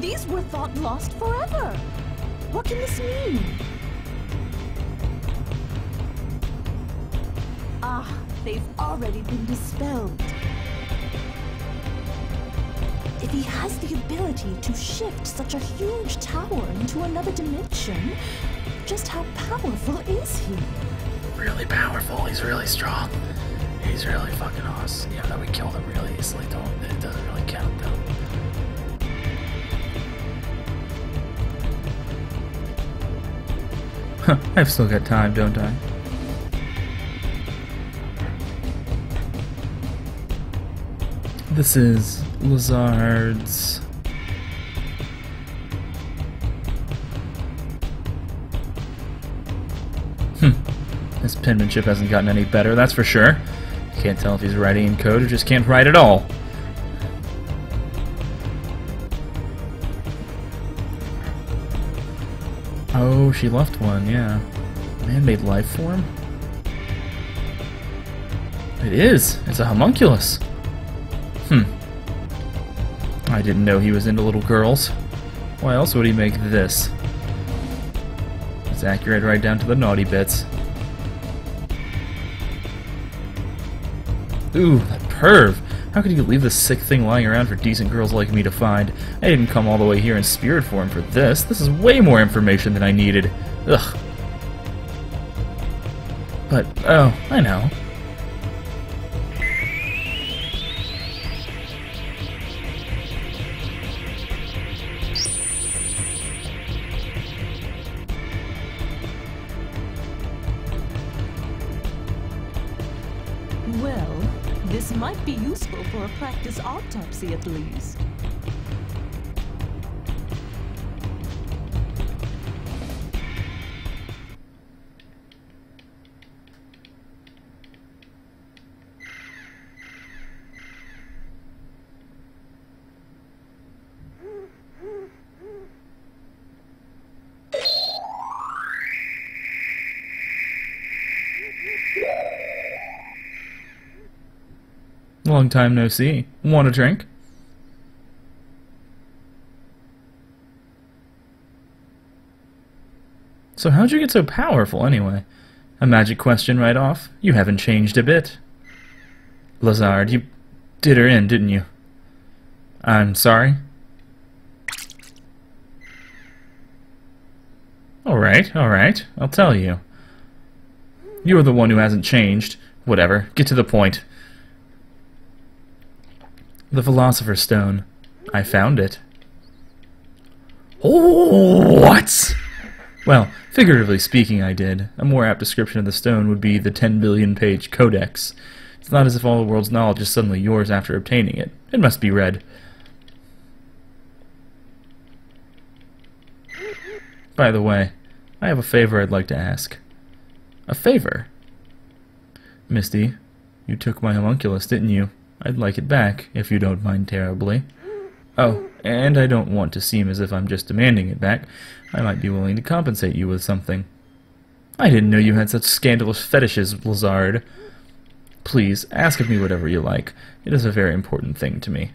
These were thought lost forever. What can this mean? Ah, they've already been dispelled. If he has the ability to shift such a huge tower into another dimension, just how powerful is he? Really powerful. He's really strong. He's really fucking awesome. Even though we killed him really easily, don't it doesn't I've still got time, don't I? This is Lezard's. Hmm. His penmanship hasn't gotten any better, that's for sure. Can't tell if he's writing in code or just can't write at all. Oh, she left one, yeah. Man-made life form? It is! It's a homunculus! Hmm. I didn't know he was into little girls. Why else would he make this? It's accurate right down to the naughty bits. Ooh, that perv! How could you leave this sick thing lying around for decent girls like me to find? I didn't come all the way here in spirit form for this. This is way more information than I needed. Ugh. But, oh, I know. Well, this might be useful for a practice autopsy at least. Long time no see. Want a drink? So how'd you get so powerful anyway? A magic question right off. You haven't changed a bit. Lezard, you did her in, didn't you? I'm sorry? Alright, alright. I'll tell you. You're the one who hasn't changed. Whatever. Get to the point. The Philosopher's Stone. I found it. Oh, what? Well, figuratively speaking, I did. A more apt description of the stone would be the 10 billion page codex. It's not as if all the world's knowledge is suddenly yours after obtaining it. It must be read. By the way, I have a favor I'd like to ask. A favor? Misty, you took my homunculus, didn't you? I'd like it back, if you don't mind terribly. Oh, and I don't want to seem as if I'm just demanding it back. I might be willing to compensate you with something. I didn't know you had such scandalous fetishes, Lezard. Please, ask of me whatever you like. It is a very important thing to me.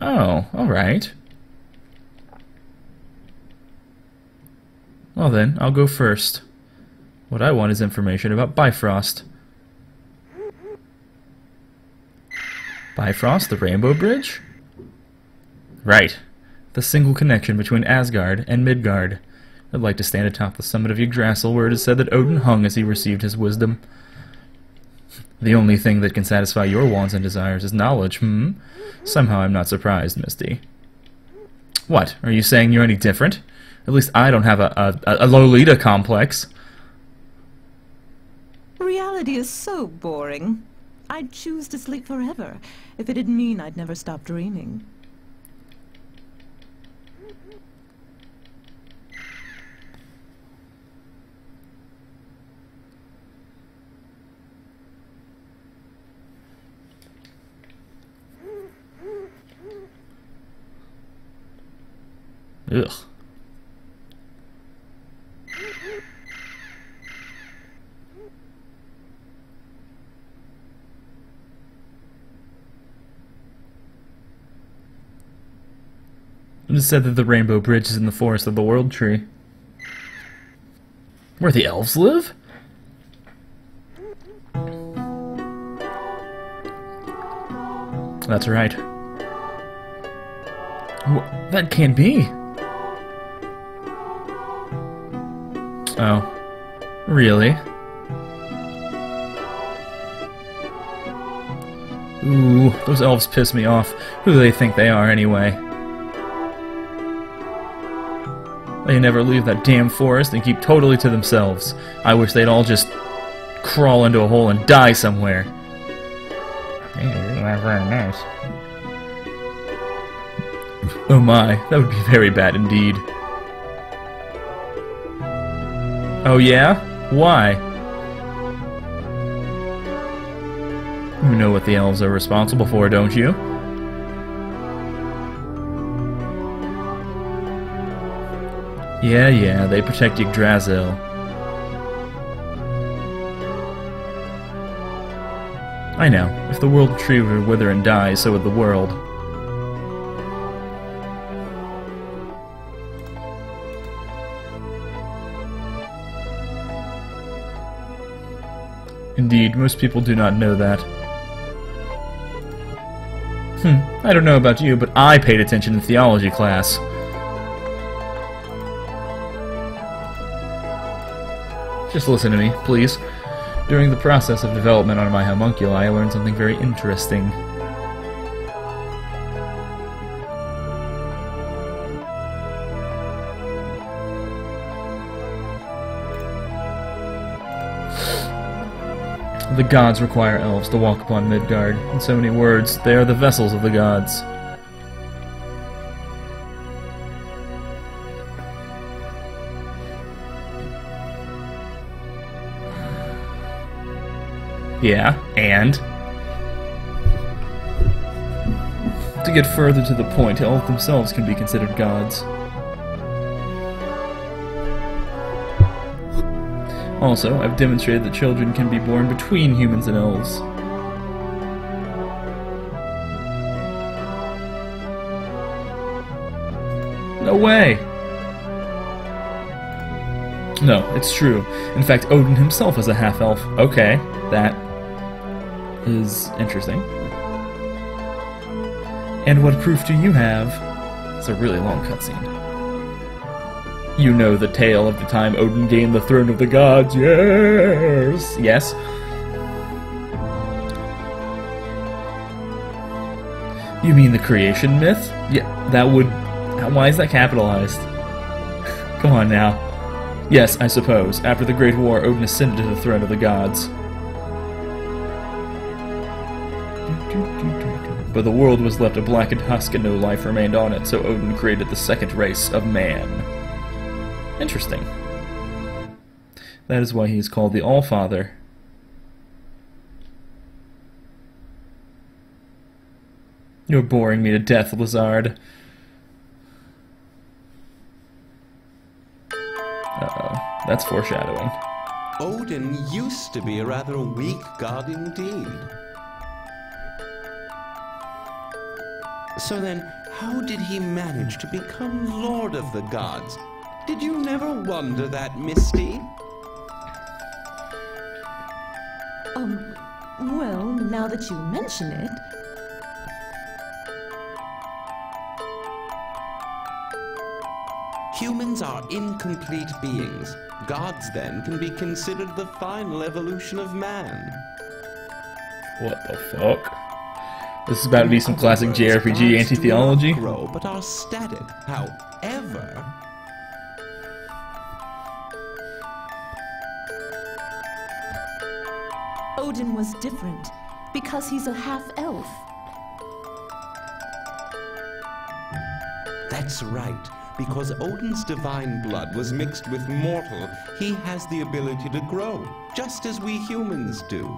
Oh, all right. Well then, I'll go first. What I want is information about Bifrost. Bifrost, the Rainbow Bridge? Right. The single connection between Asgard and Midgard. I'd like to stand atop the summit of Yggdrasil where it is said that Odin hung as he received his wisdom. The only thing that can satisfy your wants and desires is knowledge, hmm? Somehow I'm not surprised, Misty. What, are you saying you're any different? At least I don't have a, a, a Lolita complex. Reality is so boring. I'd choose to sleep forever if it'd mean I'd never stop dreaming. Ugh. Said that the Rainbow Bridge is in the forest of the World Tree. Where the elves live? That's right. Wh- that can't be. Oh. Really? Ooh, those elves piss me off. Who do they think they are, anyway? They never leave that damn forest and keep totally to themselves. I wish they'd all just crawl into a hole and die somewhere. Very nice. Oh my, that would be very bad indeed. Oh yeah? Why? You know what the elves are responsible for, don't you? Yeah, yeah, they protect Yggdrasil. I know. If the world tree to wither and die, so would the world. Indeed, most people do not know that. Hmm, I don't know about you, but I paid attention in theology class. Just listen to me, please. During the process of development on my homunculi, I learned something very interesting. The gods require elves to walk upon Midgard. In so many words, they are the vessels of the gods. Yeah, and? To get further to the point, elves themselves can be considered gods. Also, I've demonstrated that children can be born between humans and elves. No way! No, it's true. In fact, Odin himself is a half-elf. Okay, that is interesting. And what proof do you have? It's a really long cutscene. You know the tale of the time Odin gained the throne of the gods. Yes. Yes. You mean the creation myth? Yeah, that would. Why is that capitalized? Come on now. Yes, I suppose. After the Great War, Odin ascended to the throne of the gods. But the world was left a blackened husk and no life remained on it, so Odin created the second race of man. Interesting. That is why he is called the All-Father. You're boring me to death, Lezard. Uh-oh. That's foreshadowing. Odin used to be a rather weak god indeed. So then, how did he manage to become Lord of the Gods? Did you never wonder that, Misty? Um, well, now that you mention it, Humans are incomplete beings. Gods, then, can be considered the final evolution of man. What the fuck? This is about to be some classic Words, JRPG anti-theology. grow, but are static. However, Odin was different because he's a half elf. That's right. Because Odin's divine blood was mixed with mortal, he has the ability to grow, just as we humans do.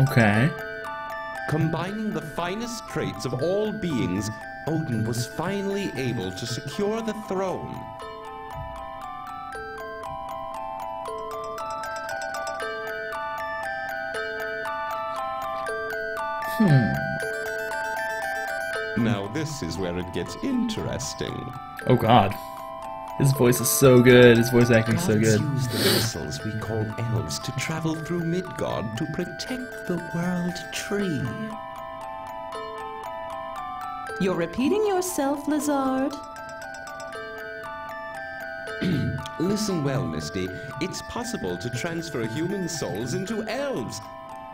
Okay. Combining the finest traits of all beings, Odin was finally able to secure the throne. Hmm. Now this is where it gets interesting. Oh god. His voice is so good. His voice acting's so Gods good. use the vessels we call elves to travel through Midgard to protect the world tree. You're repeating yourself, Lezard. Listen well, Misty. It's possible to transfer human souls into elves.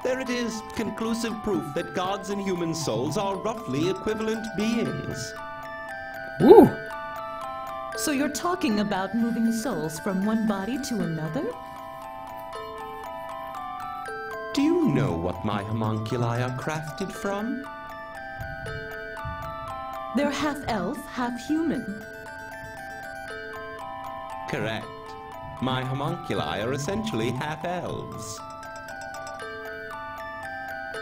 There it is, conclusive proof that gods and human souls are roughly equivalent beings. Woo! So you're talking about moving souls from one body to another? Do you know what my homunculi are crafted from? They're half elf, half human. Correct. My homunculi are essentially half elves.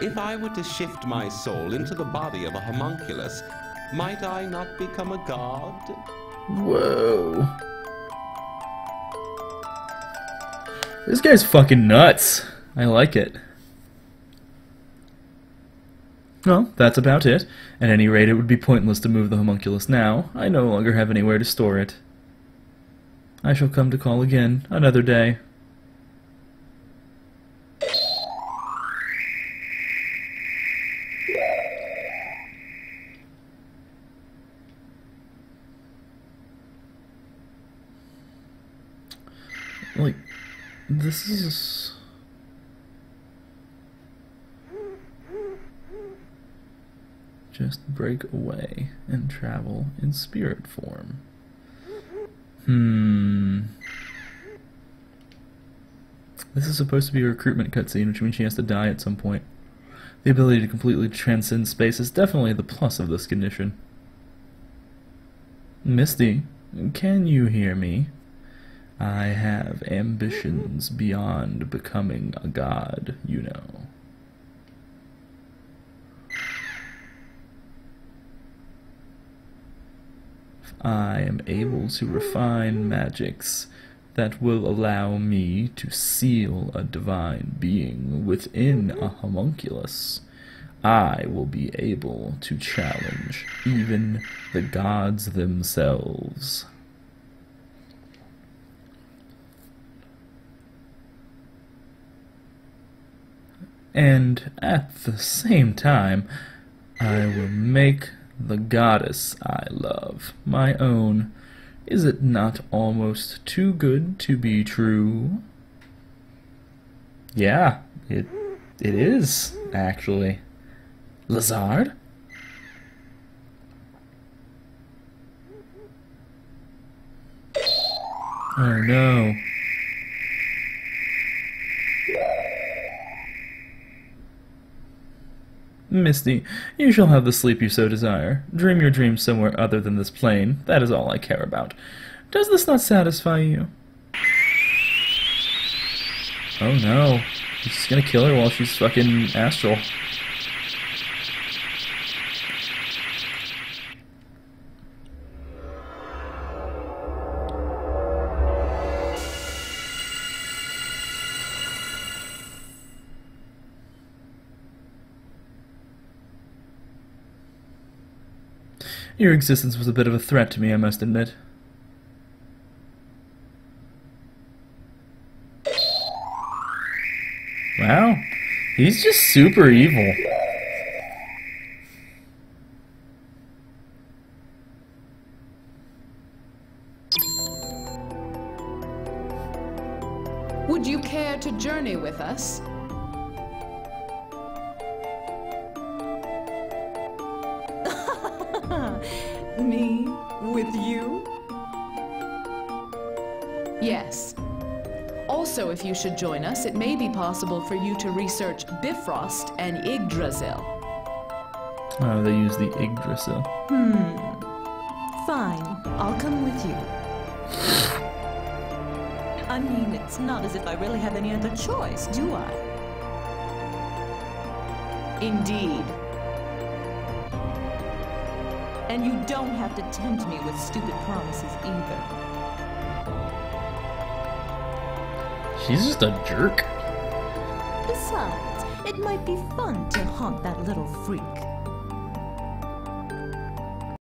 If I were to shift my soul into the body of a homunculus, might I not become a god? Whoa. This guy's fucking nuts. I like it. Well, that's about it. At any rate, it would be pointless to move the homunculus now. I no longer have anywhere to store it. I shall come to call again, another day. This is... Just break away and travel in spirit form. Hmm. This is supposed to be a recruitment cutscene, which means she has to die at some point. The ability to completely transcend space is definitely the plus of this condition. Misty, can you hear me? I have ambitions beyond becoming a god, you know. I am able to refine magics that will allow me to seal a divine being within a homunculus. I will be able to challenge even the gods themselves. And at the same time, I will make the goddess I love my own. Is it not almost too good to be true? Yeah, it it is, actually. Lezard? Oh no. Misty, you shall have the sleep you so desire. Dream your dreams somewhere other than this plane. That is all I care about. Does this not satisfy you? Oh no. He's gonna kill her while she's fucking astral. Your existence was a bit of a threat to me, I must admit. Wow. He's just super evil. Would you care to journey with us? Also, if you should join us, it may be possible for you to research Bifrost and Yggdrasil. Oh, they use the Yggdrasil. Hmm. Fine, I'll come with you. I mean, it's not as if I really have any other choice, do I? Indeed. And you don't have to tempt me with stupid promises either. She's just a jerk. Besides, it might be fun to haunt that little freak.